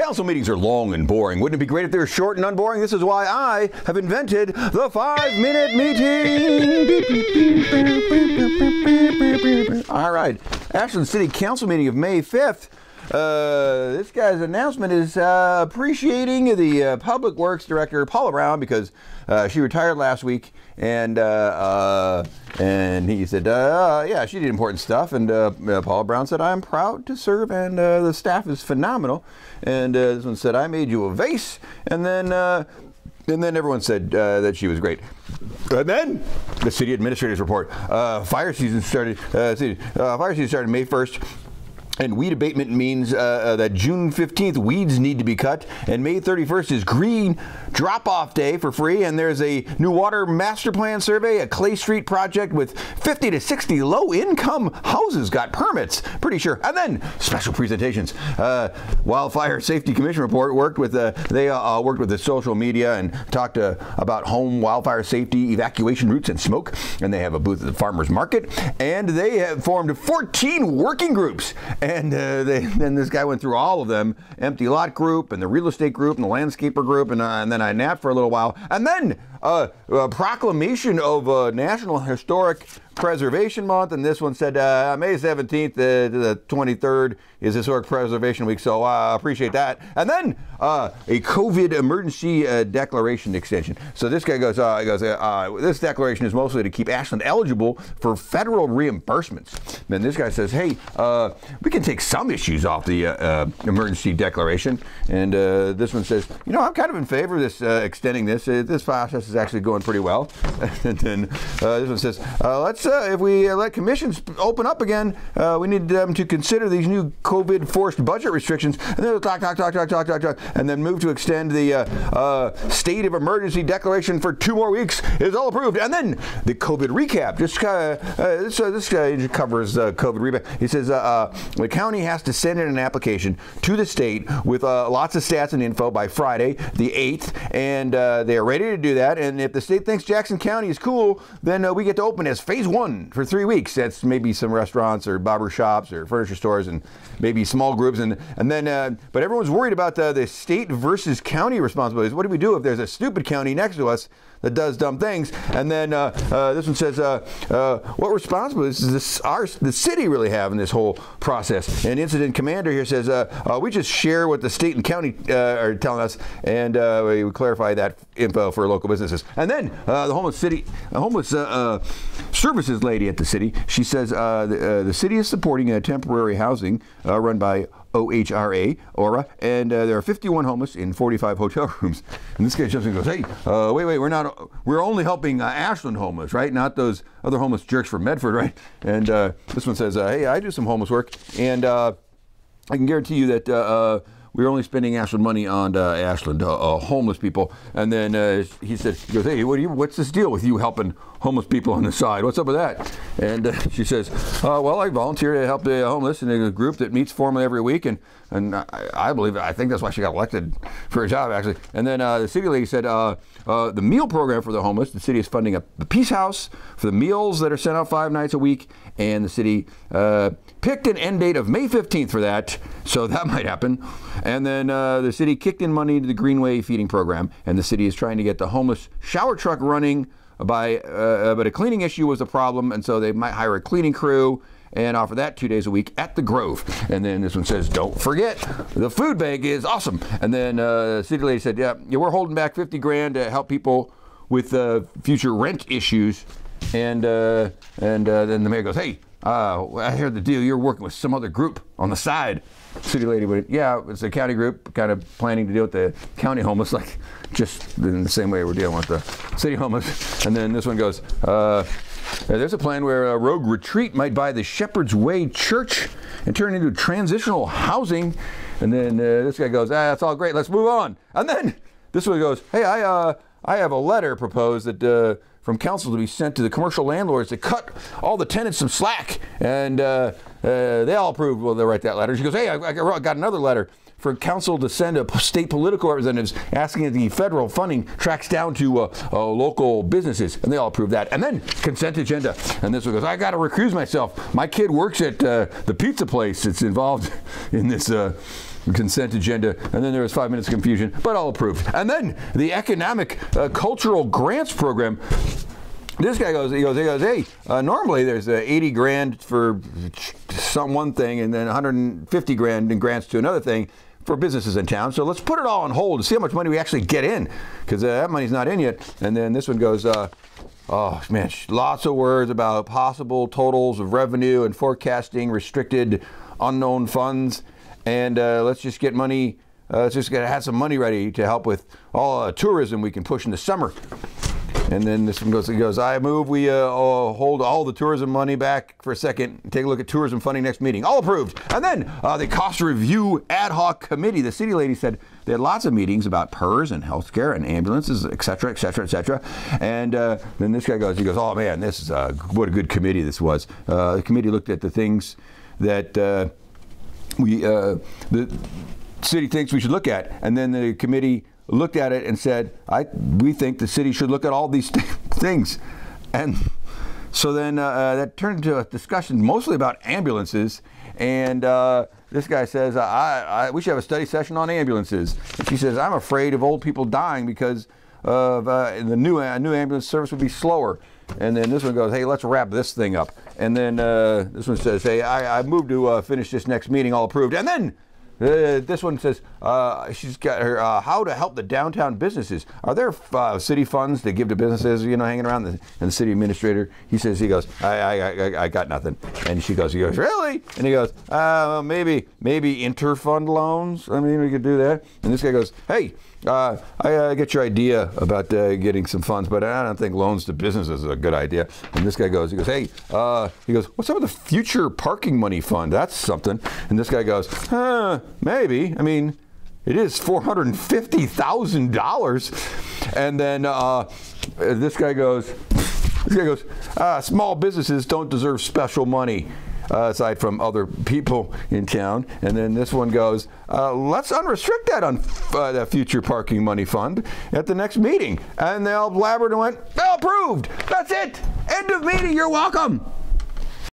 Council meetings are long and boring. Wouldn't it be great if they were short and unboring? This is why I have invented the five minute meeting. All right. Ashland City Council meeting of May 5th. Uh, this guy's announcement is uh, appreciating the uh, Public Works Director Paula Brown because uh, she retired last week, and uh, uh, and he said, yeah, she did important stuff, and Paula Brown said, I'm proud to serve, and the staff is phenomenal, and this one said, I made you a vase, and then. and then everyone said that she was great. And then the city administrator's report. fire season started. fire season started May 1st. And weed abatement means uh, uh, that June 15th, weeds need to be cut. And May 31st is green drop off day for free. And there's a new water master plan survey, a Clay Street project with 50 to 60 low income houses got permits. Pretty sure. And then special presentations. Uh, Wildfire Safety Commission report worked with, uh, they uh, uh, worked with the social media and talked about home wildfire safety, evacuation routes, and smoke. And they have a booth at the farmer's market. And they have formed 14 working groups and uh, they, then this guy went through all of them empty lot group and the real estate group and the landscaper group and, uh, and then i napped for a little while. And then uh, a proclamation of uh, national historic preservation month and this one said uh, may 17th to the 23rd is historic preservation week so i appreciate that and then uh, a covid emergency declaration extension so this guy goes he goes this declaration is mostly to keep ashland eligible for federal reimbursements then this guy says hey we can take some issues off the uh, uh, emergency declaration. And uh, this one says, you know, I'm kind of in favor of this uh, extending this. Uh, this process is actually going pretty well. and then uh, this one says, uh, let's uh, if we uh, let commissions open up again, we need them to consider these new COVID forced budget restrictions. And then talk, talk, talk, talk, talk, talk, talk, and then move to extend the state of emergency declaration for two more weeks is all approved. And then the COVID recap. Just this, this guy covers COVID recap. He says the county has to send in an application to the state with uh, lots of stats and info by Friday, the 8th, and uh, they are ready to do that. And if the state thinks Jackson County is cool, then uh, we get to open as phase one for three weeks. That's maybe some restaurants or barber shops or furniture stores and maybe small groups. And, and then, uh, but everyone's worried about the, the state versus county responsibilities. What do we do if there's a stupid county next to us? that does dumb things. And then uh, uh, this one says, uh, uh what responsibility does this, our, the city really have in this whole process? And incident commander here says, uh, uh, we just share what the state and county are telling us, and we clarify that info for local businesses. And then the homeless city, homeless services lady at the city, she says the, the city is supporting a temporary housing run by OHRA, Aura, and uh, there are 51 homeless in 45 hotel rooms. And this guy jumps and goes, "Hey, uh, wait, wait, we're not, we're only helping uh, Ashland homeless, right? Not those other homeless jerks from Medford, right?" And uh, this one says, uh, "Hey, I do some homeless work, and uh, I can guarantee you that." We are only spending Ashland money on uh, Ashland uh, uh, homeless people. And then uh, he said, he goes, hey, what you, what's this deal with you helping homeless people on the side? What's up with that? And uh, she says, well, I volunteer to help the homeless in a group that meets formally every week. And, and I, I believe, I think that's why she got elected for a job, actually. And then the city lady said, the meal program for the homeless, the city is funding a, Peace House for the meals that are sent out five nights a week. And the city picked an end date of May 15th for that, so that might happen. And then uh, the city kicked in money to the Greenway feeding program, and the city is trying to get the homeless shower truck running by, uh, uh, but a cleaning issue was a problem, and so they might hire a cleaning crew and offer that two days a week at the Grove. And then this one says, don't forget, the food bank is awesome. And then uh, the city lady said, yeah, yeah, we're holding back 50 grand to help people with uh, future rent issues. And uh, and uh, then the mayor goes, hey, uh, I hear the deal. You're working with some other group on the side. City lady went, yeah, it's a county group, kind of planning to deal with the county homeless, like just in the same way we're dealing with the city homeless. And then this one goes, uh, there's a plan where a rogue retreat might buy the Shepherd's Way Church and turn it into transitional housing. And then uh, this guy goes, ah, that's all great. Let's move on. And then this one goes, hey, I, uh, I have a letter proposed that uh, from council to be sent to the commercial landlords to cut all the tenants some slack. And uh, uh, they all approved. Well, they write that letter. She goes, hey, I, I got another letter for council to send a state political representatives asking that the federal funding tracks down to uh, uh, local businesses, and they all approve that. And then consent agenda, and this one goes, I got to recuse myself. My kid works at uh, the pizza place that's involved in this uh, consent agenda, and then there was five minutes of confusion, but all approved. And then the economic uh, cultural grants program. This guy goes, he goes, he goes, hey, uh, normally there's uh, 80 grand for some one thing and then 150 grand in grants to another thing for businesses in town. So let's put it all on hold and see how much money we actually get in because uh, that money's not in yet. And then this one goes, uh, oh man, lots of words about possible totals of revenue and forecasting restricted unknown funds. And uh, let's just get money, uh, let's just get, have some money ready to help with all tourism we can push in the summer. And then this one goes, he goes, I move we uh, hold all the tourism money back for a second. Take a look at tourism funding next meeting. All approved. And then uh, the cost review ad hoc committee. The city lady said they had lots of meetings about PERS and healthcare and ambulances, et cetera, et cetera, et cetera. And uh, then this guy goes, he goes, oh man, this is uh, what a good committee this was. Uh, the committee looked at the things that uh, we the city thinks we should look at, and then the committee looked at it and said, I, we think the city should look at all these things. And so then uh, uh, that turned into a discussion mostly about ambulances. And uh, this guy says, I, I, we should have a study session on ambulances. And she says, I'm afraid of old people dying because of uh, the new, uh, new ambulance service would be slower. And then this one goes, hey, let's wrap this thing up. And then uh, this one says, hey, I, I moved to finish this next meeting, all approved. And then uh, this one says uh, she's got her uh, how to help the downtown businesses. Are there uh, city funds to give to businesses? You know, hanging around the, and the city administrator. He says he goes, I, I, I, I got nothing, and she goes, he goes, really? And he goes, uh, maybe maybe interfund loans. I mean, we could do that. And this guy goes, hey. Uh, I uh, get your idea about getting some funds, but I don't think loans to businesses is a good idea. And this guy goes, he goes, hey, he goes, what's up with the future parking money fund? That's something. And this guy goes, huh, maybe. I mean, it is four hundred and then uh, this guy goes, this guy goes, uh, small businesses don't deserve special money uh, aside from other people in town. And then this one goes, uh, let's unrestrict that on uh, the future parking money fund at the next meeting. And they all blabbered and went, approved. That's it. End of meeting. You're welcome.